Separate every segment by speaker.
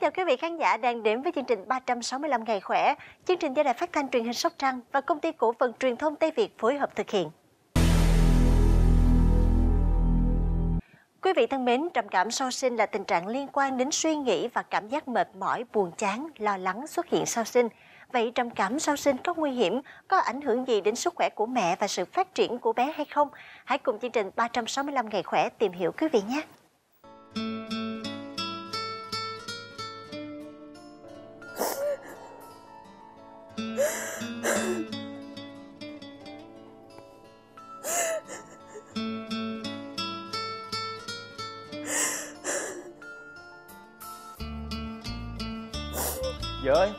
Speaker 1: quý vị khán giả đang đến với chương trình 365 ngày khỏe, chương trình do Đài Phát thanh Truyền hình Sóc Trăng và công ty cổ phần truyền thông Tây Việt phối hợp thực hiện. Quý vị thân mến, trầm cảm sau sinh là tình trạng liên quan đến suy nghĩ và cảm giác mệt mỏi, buồn chán, lo lắng xuất hiện sau sinh. Vậy trầm cảm sau sinh có nguy hiểm, có ảnh hưởng gì đến sức khỏe của mẹ và sự phát triển của bé hay không? Hãy cùng chương trình 365 ngày khỏe tìm hiểu quý vị nhé.
Speaker 2: Vợ ơi.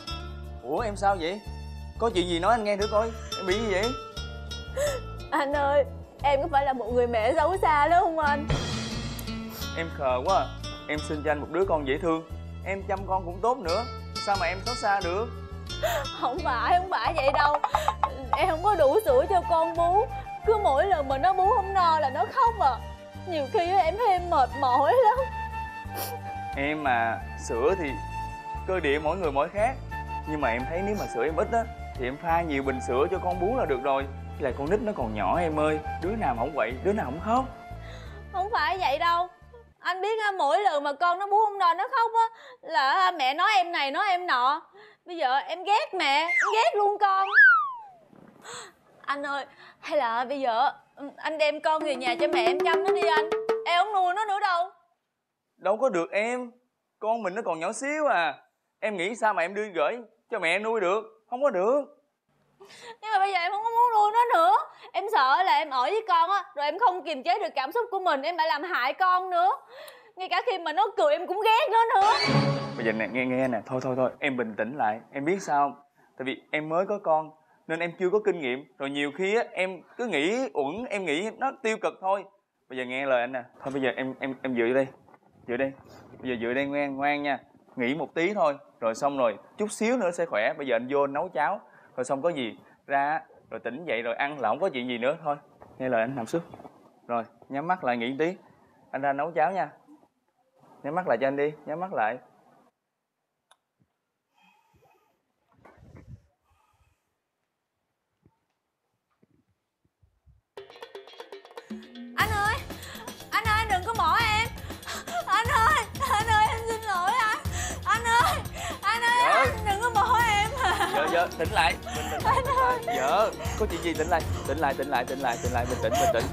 Speaker 2: Ủa em sao vậy? Có chuyện gì nói anh nghe thử coi. Em bị gì vậy?
Speaker 3: Anh ơi Em có phải là một người mẹ xấu xa đó không anh?
Speaker 2: Em khờ quá. À. Em sinh cho anh một đứa con dễ thương. Em chăm con cũng tốt nữa. Sao mà em xấu xa được?
Speaker 3: Không phải không phải vậy đâu. Em không có đủ sữa cho con bú. Cứ mỗi lần mà nó bú không no là nó khóc à. Nhiều khi em thấy em mệt mỏi lắm.
Speaker 2: Em mà sữa thì cơ địa mỗi người mỗi khác. Nhưng mà em thấy nếu mà sữa em ít á thì em pha nhiều bình sữa cho con bú là được rồi. Là con nít nó còn nhỏ em ơi đứa nào mà không vậy đứa nào không khóc.
Speaker 3: Không phải vậy đâu. Anh biết á mỗi lần mà con nó bú không no nó khóc á là mẹ nói em này nói em nọ. Bây giờ em ghét mẹ em ghét luôn con. Anh ơi hay là bây giờ ừ, anh đem con về nhà cho mẹ em chăm nó đi anh. Em không nuôi nó nữa đâu.
Speaker 2: Đâu có được em. Con mình nó còn nhỏ xíu à em nghĩ sao mà em đưa gửi cho mẹ nuôi được? Không có được.
Speaker 3: Nhưng mà bây giờ em không có muốn nuôi nó nữa. Em sợ là em ở với con á rồi em không kiềm chế được cảm xúc của mình em lại làm hại con nữa. Ngay cả khi mà nó cười em cũng ghét nó nữa.
Speaker 2: Bây giờ nè nghe nghe nè. Thôi thôi thôi. Em bình tĩnh lại. Em biết sao không? Tại vì em mới có con nên em chưa có kinh nghiệm. Rồi nhiều khi á em cứ nghĩ uẩn em nghĩ nó tiêu cực thôi. Bây giờ nghe lời anh nè. Thôi bây giờ em em em dựa đây dựa đây bây giờ dựa đây ngoan ngoan nha nghỉ một tí thôi, rồi xong rồi chút xíu nữa sẽ khỏe. Bây giờ anh vô nấu cháo, rồi xong có gì ra, rồi tỉnh dậy rồi ăn là không có chuyện gì nữa thôi. Nghe lời anh nằm xuống rồi, nhắm mắt lại nghỉ tí. Anh ra nấu cháo nha. Nhắm mắt lại cho anh đi, nhắm mắt lại. Vợ tỉnh lại. Bình tĩnh lại, vợ có chuyện gì tỉnh lại? Tỉnh lại tỉnh lại tỉnh lại tỉnh lại. Bình tĩnh bình tĩnh.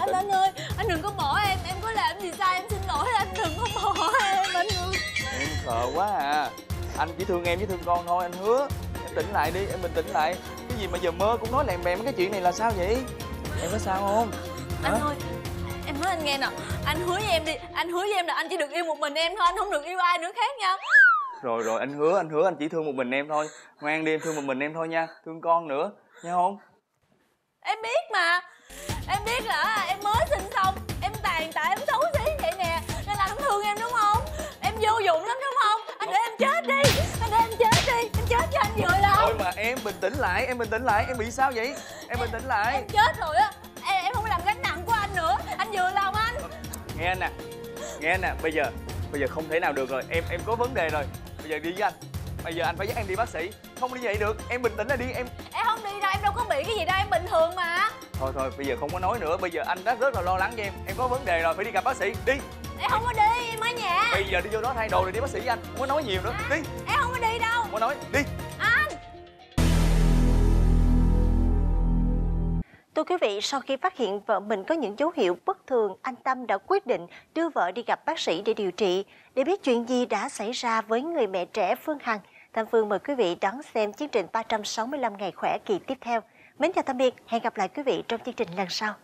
Speaker 3: Anh anh ơi anh đừng có bỏ em. Em có làm gì sai em xin lỗi anh đừng có bỏ em anh ơi.
Speaker 2: Em khờ quá à. Anh chỉ thương em với thương con thôi anh hứa. Em tỉnh lại đi em bình tĩnh lại. Cái gì mà giờ mơ cũng nói lèm bèm cái chuyện này là sao vậy? Em có sao không?
Speaker 3: Anh
Speaker 2: Hả?
Speaker 3: ơi em nói anh nghe nè. Anh hứa với em đi. Anh hứa với em là anh chỉ được yêu một mình em thôi. Anh không được yêu ai nữa khác nha
Speaker 2: rồi rồi anh hứa anh hứa anh chỉ thương một mình em thôi. Ngoan đi em thương một mình em thôi nha. Thương con nữa nha không?
Speaker 3: Em biết mà. Em biết là em mới sinh xong em tàn tạ em xấu xí vậy nè. Nên là anh thương em đúng không? Em vô dụng lắm đúng không? Anh để em chết đi. Anh để em chết đi. Em chết cho anh vừa
Speaker 2: thôi
Speaker 3: lòng
Speaker 2: mà em bình tĩnh lại em bình tĩnh lại. Em bị sao vậy? Em bình tĩnh lại.
Speaker 3: Em chết rồi á. Em, em không làm gánh nặng của anh nữa. Anh vừa lòng anh.
Speaker 2: Nghe anh nè nghe anh nè. Bây giờ bây giờ không thể nào được rồi. Em em có vấn đề rồi bây giờ đi với anh. Bây giờ anh phải dắt em đi bác sĩ. Không đi vậy được. Em bình tĩnh lại đi em
Speaker 3: em không đi đâu em đâu có bị cái gì đâu em bình thường mà.
Speaker 2: Thôi thôi bây giờ không có nói nữa. Bây giờ anh đã rất là lo lắng cho em. Em có vấn đề rồi phải đi gặp bác sĩ. Đi.
Speaker 3: Em không có đi em ở nhà.
Speaker 2: Bây giờ đi vô đó thay đồ rồi đi bác sĩ với anh. Không có nói nhiều nữa. Đi.
Speaker 3: em không có đi đâu.
Speaker 2: Không có nói. Đi
Speaker 1: Thưa quý vị, sau khi phát hiện vợ mình có những dấu hiệu bất thường, anh Tâm đã quyết định đưa vợ đi gặp bác sĩ để điều trị. Để biết chuyện gì đã xảy ra với người mẹ trẻ Phương Hằng, Tam Phương mời quý vị đón xem chương trình 365 ngày khỏe kỳ tiếp theo. Mến chào tạm biệt, hẹn gặp lại quý vị trong chương trình lần sau.